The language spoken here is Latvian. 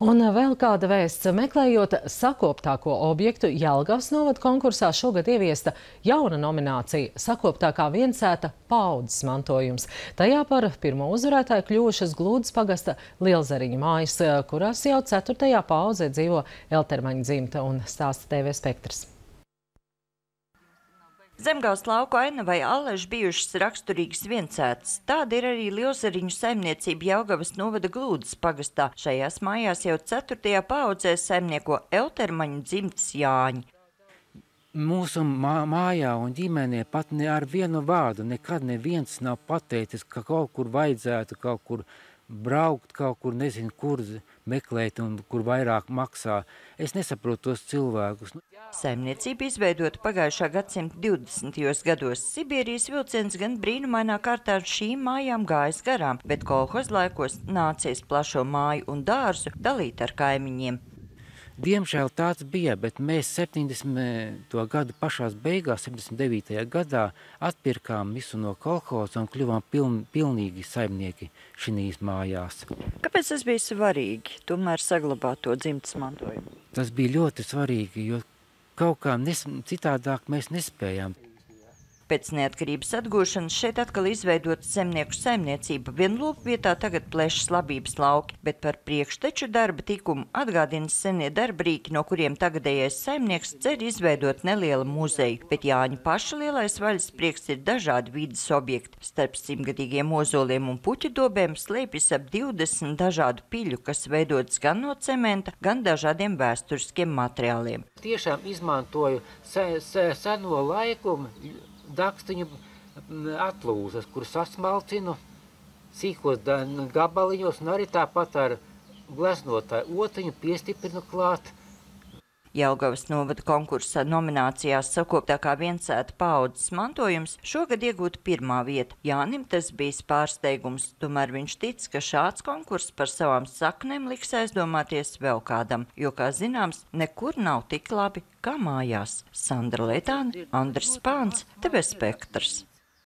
Un vēl kāda vēsts, meklējot sakoptāko objektu, Jelgavas novada konkursā šogad ieviesta jauna nominācija - sakoptākā viensēta paudzes mantojums. Tajā par pirmo uzvarētāju kļuvušas Glūdas pagasta Lielzariņa mājas, kurās jau ceturtajā paudzē dzīvo Eltermaņa dzimta un stāsta TV spektrs. Zemgāles lauku ainavai Aleži bijušas raksturīgas viencētas. Tāda ir arī Lielzariņu saimniecība Jelgavas novada Glūdas pagastā. Šajās mājās jau ceturtajā paudzē saimnieko Eltermaņu dzimtas Jāņi. Mūsu mā, mājā un ģimenē pat ne ar vienu vārdu nekad neviens nav pateicis, ka kaut kur vajadzētu kaut kur braukt kaut kur, nezinu, kur meklēt un kur vairāk maksā. Es nesaprotu tos cilvēkus. Saimniecība izveidota pagājušā gadsimta 20. gados. Sibīrijas vilciens gan brīnumainā kārtā ar šīm mājām gājis garām, bet kolhoz laikos nācies plašo māju un dārzu dalīt ar kaimiņiem. Diemžēl tāds bija, bet mēs 70. gadu pašās beigās, 79. gadā atpirkām visu no kolhoza un kļuvām piln, pilnīgi saimnieki šīs mājās. Kāpēc tas bija svarīgi, tomēr saglabāt to dzimtas mantojumu? Tas bija ļoti svarīgi, jo kaut kā nes, citādāk mēs nespējām. Pēc neatkarības atgūšanas šeit atkal izveidota zemnieku saimniecība. Vienlūp vietā tagad plešas labības lauki, bet par priekšteču darba tikumu atgādina senie darbrīki, no kuriem tagadējais saimnieks cer izveidot nelielu muzeju. Bet Jāņa paša lielais vaļas prieks ir dažādi vidas objekti. Starp simtgadīgiem ozoliem un puķu dobēm slēpjas ap 20 dažādu piļu, kas veidotas gan no cementa, gan dažādiem vēsturiskiem materiāliem. Tiešām izmantoju se, se, seno laiku dakstiņu atlūzas, kuras sasmalcinu sīkos gabaliņos un arī tāpat ar gleznotāju otiņu piestiprinu klāt Jelgavas novada konkursa nominācijās sakoptākā viensēta paudzes mantojums šogad iegūta pirmā vieta. Jānim tas bijis pārsteigums, tomēr viņš tic, ka šāds konkurss par savām saknēm liks aizdomāties vēl kādam, jo, kā zināms, nekur nav tik labi kā mājās. Sandra Letāna, Andris Pāns, TV Spektrs.